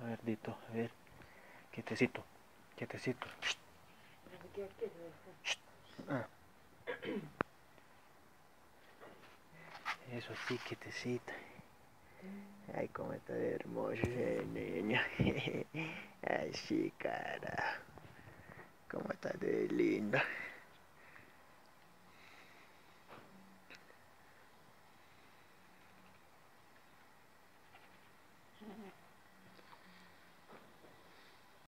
A ver, Dito, a ver. Quietecito, quietecito. Ah. Eso sí, quietecito. Ay, cómo está de hermoso ese niño. Ay, sí, cara. Cómo está de lindo.